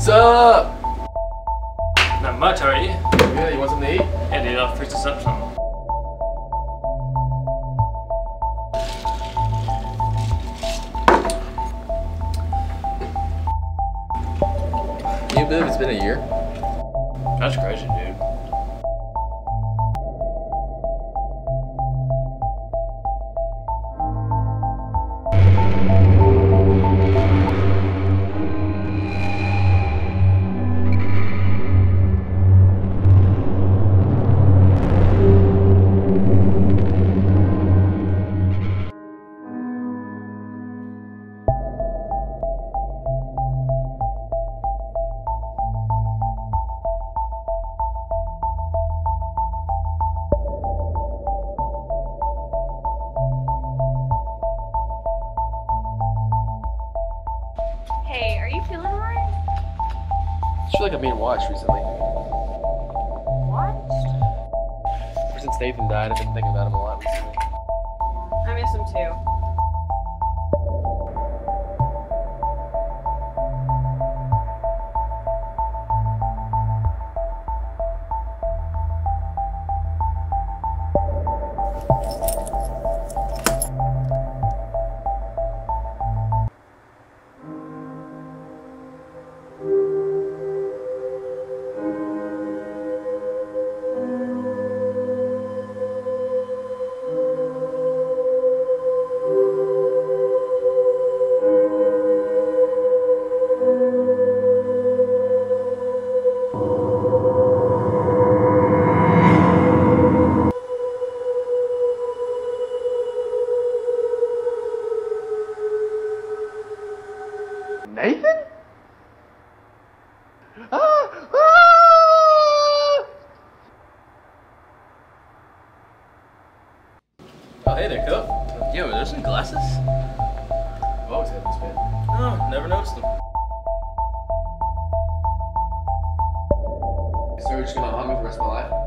What's up? Not much, are you? Yeah, you want something to eat? Yeah, dude, I'll fix us up something. Can you believe it's been a year? That's crazy, dude. Feel like I'm being watched recently. Watched? Ever since Nathan died, I've been thinking about him a lot recently. I miss him too. Nathan? Ah! Ah! Oh, hey there, Cup. Yo, are those some glasses? I've always had this, man. Oh, never noticed them. So you're just gonna me for the rest of my life?